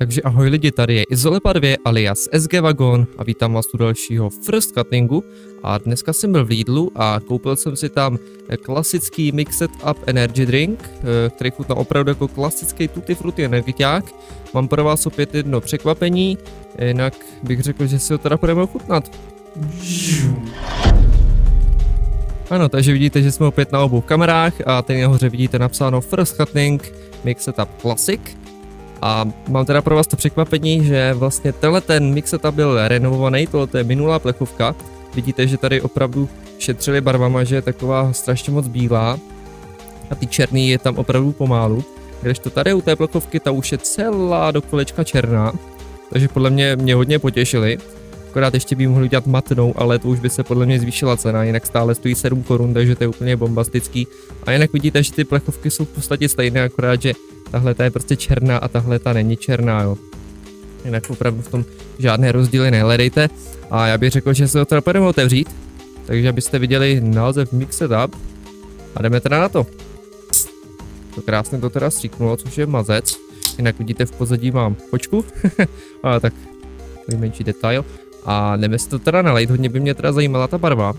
Takže ahoj lidi, tady je Izolepa 2 alias SG Wagon a vítám vás u dalšího First Cuttingu a dneska jsem byl v Lidlu a koupil jsem si tam klasický Mixed Up Energy Drink, eh, který chutná opravdu jako klasický Tutti Frutti energiťák. Mám pro vás opět jedno překvapení, jinak bych řekl, že si ho teda budeme ochutnat. Ano, takže vidíte, že jsme opět na obou kamerách a tady nahoře vidíte napsáno First Cutting Mixed Up Classic. A mám teda pro vás to překvapení, že vlastně tenhle ten mix setup byl renovovaný, tohle je minulá plechovka. Vidíte, že tady opravdu šetřili barvama, že je taková strašně moc bílá a ty černý je tam opravdu pomálu. Když to tady u té plechovky, ta už je celá do kolečka černá, takže podle mě mě hodně potěšili. Akorát ještě by mohli udělat matnou, ale to už by se podle mě zvýšila cena, jinak stále stojí 7 korun, takže to je úplně bombastický. A jinak vidíte, že ty plechovky jsou v podstatě stejné, akorát, že tahle ta je prostě černá a tahle ta není černá, jo. Jinak opravdu v tom žádné rozdíly nehledejte. A já bych řekl, že se to teda půjdeme otevřít. Takže abyste viděli název Mixed Up. A jdeme teda na to. To krásně to teda stříknulo, což je mazec. Jinak vidíte v pozadí mám počku. a tak menší detail. A jdeme si to teda nalejt, hodně by mě teda zajímala ta barva.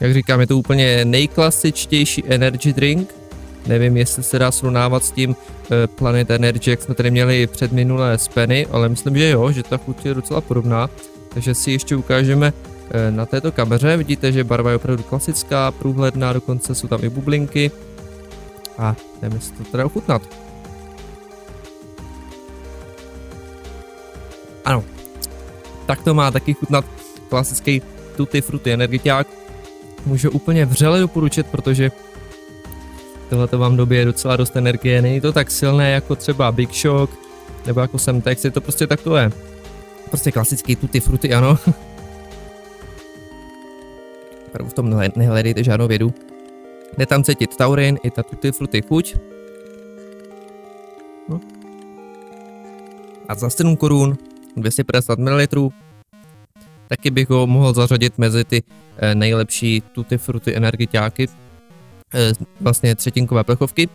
Jak říkám, je to úplně nejklasičtější energy drink. Nevím, jestli se dá srovnávat s tím uh, Planet Energy, jak jsme tady měli před minulé z Penny, ale myslím, že jo, že ta chuť je docela podobná. Takže si ještě ukážeme uh, na této kameře. Vidíte, že barva je opravdu klasická, průhledná, dokonce jsou tam i bublinky. A jdeme si to teda ochutnat. Ano, tak to má taky chutnat klasický Tutti Frutti energiťák. Můžu úplně vřele doporučit, protože tohle to vám době docela dost energie, není to tak silné jako třeba Big Shock, nebo jako Semtex, je to prostě takové, prostě klasický Tutti Frutti, ano. V tom nehledejte žádnou vědu. Jde tam cítit taurin i ta Tutti Frutti chuť. No. A za 7 korun 250 ml. Taky bych ho mohl zařadit mezi ty eh, nejlepší Tutti Frutti energiťáky, vlastně třetinkové plechovky.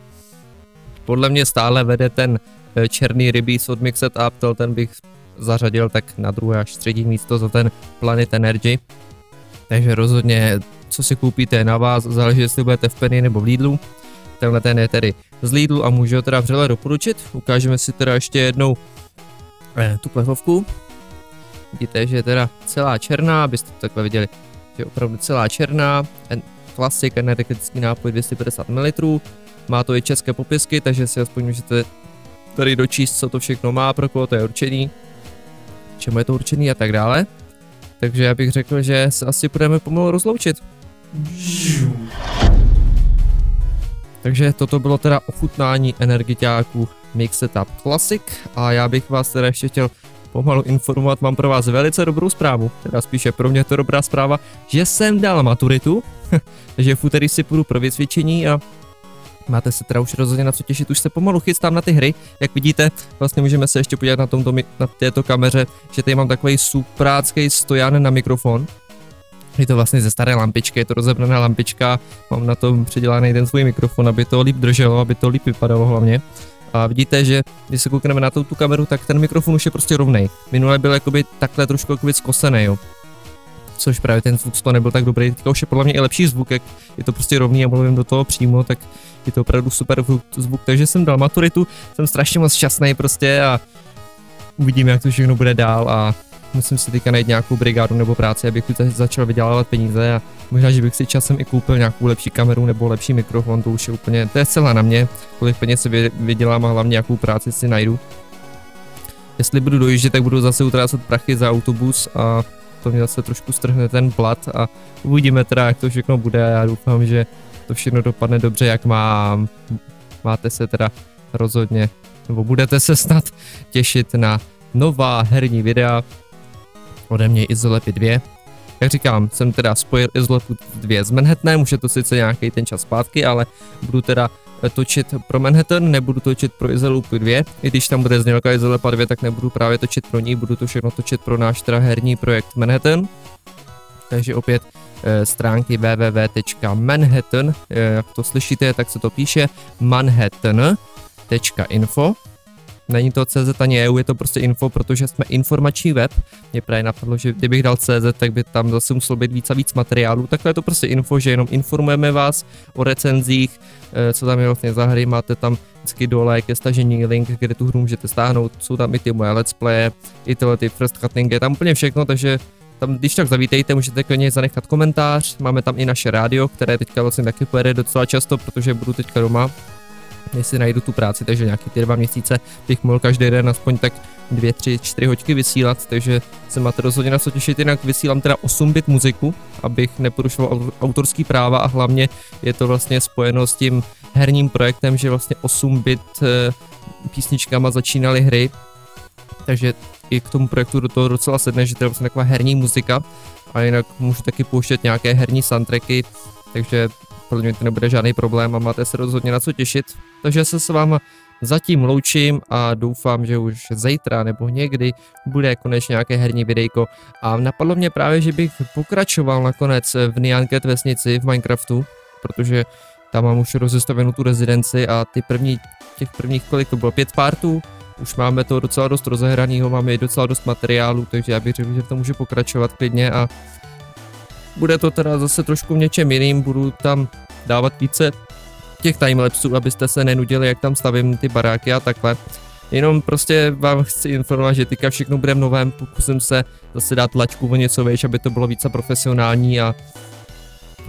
Podle mě stále vede ten eh, černý rybíz od Mixed Up, ten bych zařadil tak na druhé až třetí místo za ten Planet Energy. Takže rozhodně, co si koupíte na vás, záleží, jestli budete v Penny nebo v Lidlu. Tenhle ten je tedy z Lidlu a můžu ho teda vřele doporučit. Ukážeme si teda ještě jednou eh, tu plechovku. Vidíte, že je teda celá černá, abyste to takhle viděli, že je opravdu celá černá. Klasik, energetický nápoj 250 ml. Má to i české popisky, takže si aspoň můžete tady dočíst, co to všechno má, pro koho to je určený, čemu je to určený a tak dále. Takže já bych řekl, že se asi budeme pomalu rozloučit. Takže toto bylo teda ochutnání energiťáků Mix Setup Classic a já bych vás teda ještě chtěl pomalu informovat, mám pro vás velice dobrou zprávu, teda spíše pro mě to dobrá zpráva, že jsem dal maturitu, takže v úterý si půjdu pro vysvědčení a máte se teda už rozhodně na co těšit, už se pomalu chystám na ty hry, jak vidíte, vlastně můžeme se ještě podívat na, tomto, na této kameře, že tady mám takový suprácký stojan na mikrofon, je to vlastně ze staré lampičky, je to rozebraná lampička, mám na tom předělaný ten svůj mikrofon, aby to líp drželo, aby to líp vypadalo hlavně. A vidíte, že když se koukneme na tu, tu kameru, tak ten mikrofon už je prostě rovnej. Minule byl jakoby takhle trošku jakoby zkosený, jo. Což právě ten zvuk to nebyl tak dobrý, teďka už je podle mě i lepší zvuk, jak je to prostě rovný a mluvím do toho přímo, tak je to opravdu super zvuk, takže jsem dal maturitu, jsem strašně moc šťastný prostě a uvidíme, jak to všechno bude dál a musím si teďka najít nějakou brigádu nebo práci, abych začal vydělávat peníze a možná, že bych si časem i koupil nějakou lepší kameru nebo lepší mikrofon, to už je úplně, to je celá na mě, kolik peněz si vydělám a hlavně nějakou práci si najdu. Jestli budu dojíždět, tak budu zase utrácet prachy za autobus a to mě zase trošku strhne ten plat a uvidíme teda, jak to všechno bude a já doufám, že to všechno dopadne dobře, jak mám. Máte se teda rozhodně, nebo budete se snad těšit na nová herní videa, ode mě Izolepy 2. Jak říkám, jsem teda spojil Izolepu 2 z Manhattanem, už je to sice nějaký ten čas zpátky, ale budu teda eh, točit pro Manhattan, nebudu točit pro Izolepu 2, i když tam bude znělka Izolepa 2, tak nebudu právě točit pro ní, budu to všechno točit pro náš teda herní projekt Manhattan. Takže opět e, stránky www.manhattan, e, jak to slyšíte, tak se to píše manhattan.info Není to CZ ani EU, je to prostě info, protože jsme informační web. Mě právě napadlo, že kdybych dal CZ, tak by tam zase muselo být víc a víc materiálů. Takhle je to prostě info, že jenom informujeme vás o recenzích, eh, co tam je vlastně za hry, máte tam vždycky dole ke stažení link, kde tu hru můžete stáhnout, jsou tam i ty moje let's play, i tyhle ty first cutting, je tam úplně všechno, takže tam když tak zavítejte, můžete klidně zanechat komentář, máme tam i naše rádio, které teďka vlastně taky pojede docela často, protože budu teďka doma, jestli najdu tu práci, takže nějaký ty dva měsíce bych mohl každý den aspoň tak dvě, tři, čtyři hoďky vysílat, takže se máte rozhodně na co těšit, jinak vysílám teda 8 bit muziku, abych neporušoval autorský práva a hlavně je to vlastně spojeno s tím herním projektem, že vlastně 8 bit eh, písničkama začínaly hry, takže i k tomu projektu do toho docela sedne, že to je vlastně taková herní muzika a jinak můžu taky pouštět nějaké herní soundtracky, takže podle mě to nebude žádný problém a máte se rozhodně na co těšit. Takže se s váma zatím loučím a doufám, že už zítra nebo někdy bude konečně nějaké herní videjko. A napadlo mě právě, že bych pokračoval nakonec v Nyan Cat vesnici v Minecraftu, protože tam mám už rozestavenou tu rezidenci a ty první, těch prvních kolik to bylo, pět partů, už máme to docela dost rozehraného, máme i docela dost materiálu, takže já bych řekl, že to může pokračovat klidně a bude to teda zase trošku v něčem jiným, budu tam dávat více těch timelapsů, abyste se nenudili, jak tam stavím ty baráky a takhle. Jenom prostě vám chci informovat, že teďka všechno bude v novém, pokusím se zase dát lačku o něco věž, aby to bylo více profesionální a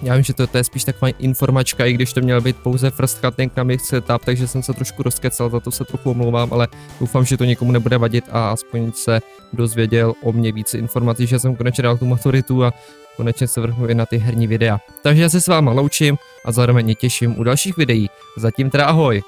já vím, že to, to je spíš taková informačka, i když to měl být pouze first cutting na mých setup, takže jsem se trošku rozkecal, za to se trochu omlouvám, ale doufám, že to někomu nebude vadit a aspoň se dozvěděl o mě více informací, že jsem konečně dal tu maturitu a konečně se vrhnu i na ty herní videa. Takže já se s váma loučím a zároveň těším u dalších videí. Zatím teda ahoj!